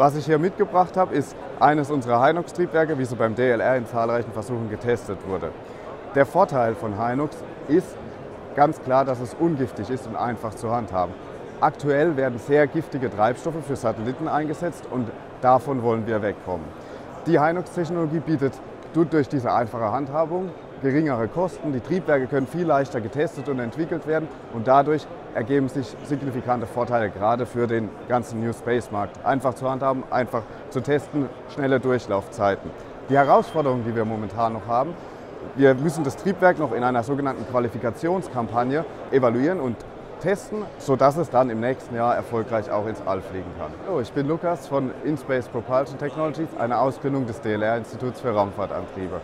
Was ich hier mitgebracht habe, ist eines unserer Hinox-Triebwerke, wie sie beim DLR in zahlreichen Versuchen getestet wurde. Der Vorteil von Hinox ist ganz klar, dass es ungiftig ist und einfach zu handhaben. Aktuell werden sehr giftige Treibstoffe für Satelliten eingesetzt und davon wollen wir wegkommen. Die Hinox-Technologie bietet durch diese einfache Handhabung geringere Kosten. Die Triebwerke können viel leichter getestet und entwickelt werden und dadurch ergeben sich signifikante Vorteile, gerade für den ganzen New Space-Markt. Einfach zu handhaben, einfach zu testen, schnelle Durchlaufzeiten. Die Herausforderung, die wir momentan noch haben, wir müssen das Triebwerk noch in einer sogenannten Qualifikationskampagne evaluieren und testen, sodass es dann im nächsten Jahr erfolgreich auch ins All fliegen kann. Hallo, ich bin Lukas von InSpace Propulsion Technologies, einer Ausgründung des DLR-Instituts für Raumfahrtantriebe.